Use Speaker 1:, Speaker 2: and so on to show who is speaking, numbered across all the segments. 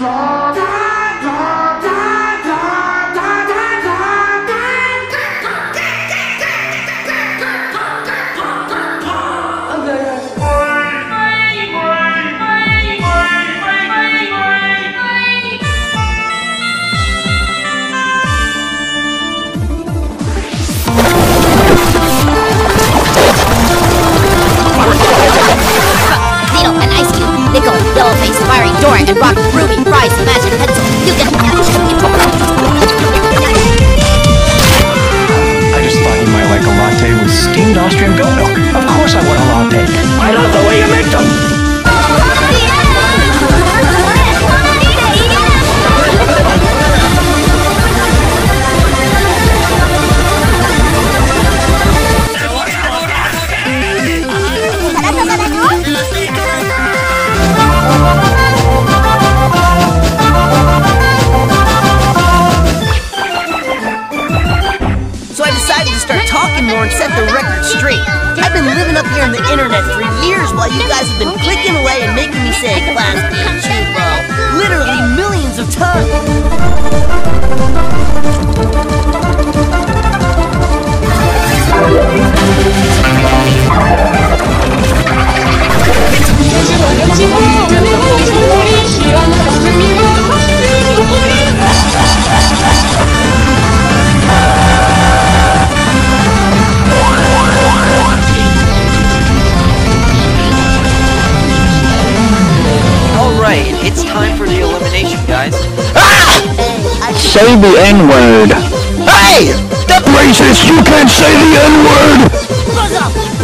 Speaker 1: Needle はい、す。You
Speaker 2: guys have been clicking away and making me say class
Speaker 3: it's time for the elimination, guys. Ah!
Speaker 4: Say the N-word. Hey! That racist! You can't say the N-word!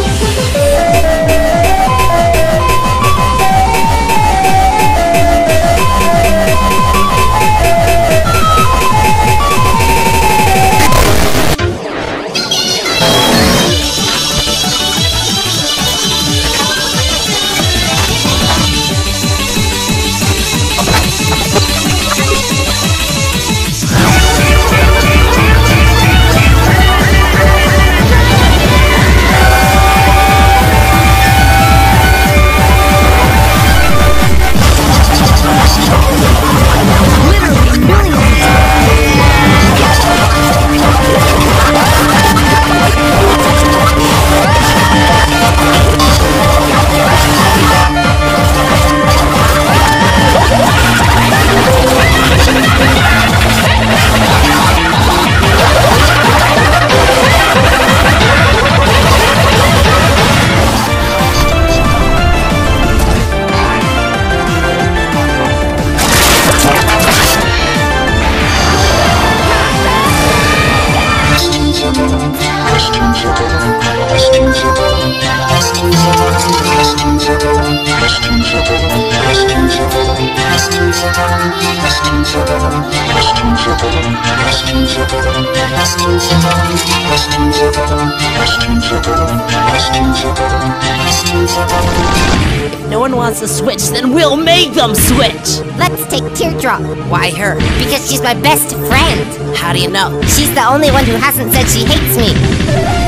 Speaker 2: No one wants to switch, then we'll make them switch.
Speaker 1: Let's take Teardrop.
Speaker 2: Why her?
Speaker 1: Because she's my best friend.
Speaker 2: How do you know?
Speaker 1: She's the only one who hasn't said she hates me.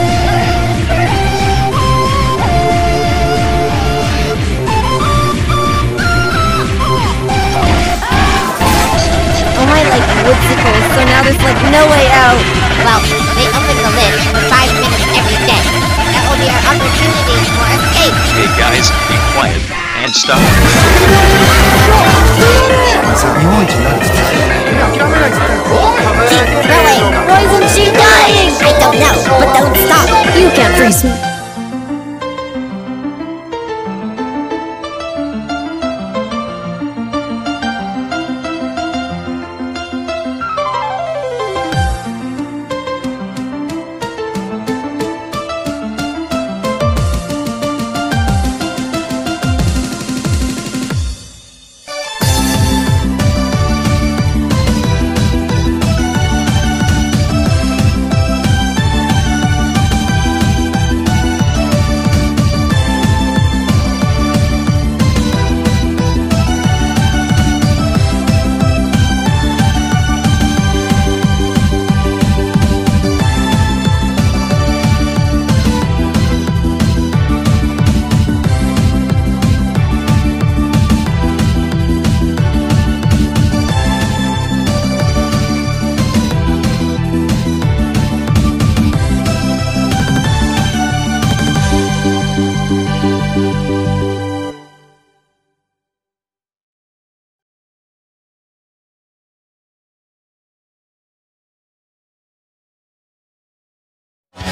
Speaker 1: There's like no way out. Well, they open the lid for five minutes every day. That will be our opportunity for escape.
Speaker 5: Hey guys, be quiet and stop.
Speaker 1: Keep going.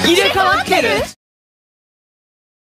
Speaker 6: 入れ替わってる。